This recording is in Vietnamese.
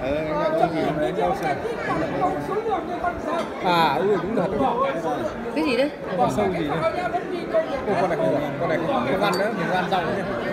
Ờ, con gì đấy à, à ừ đúng rồi. cái gì đấy? Con sâu gì đây Ô, con này không con này không con ăn nữa mình ăn rau nữa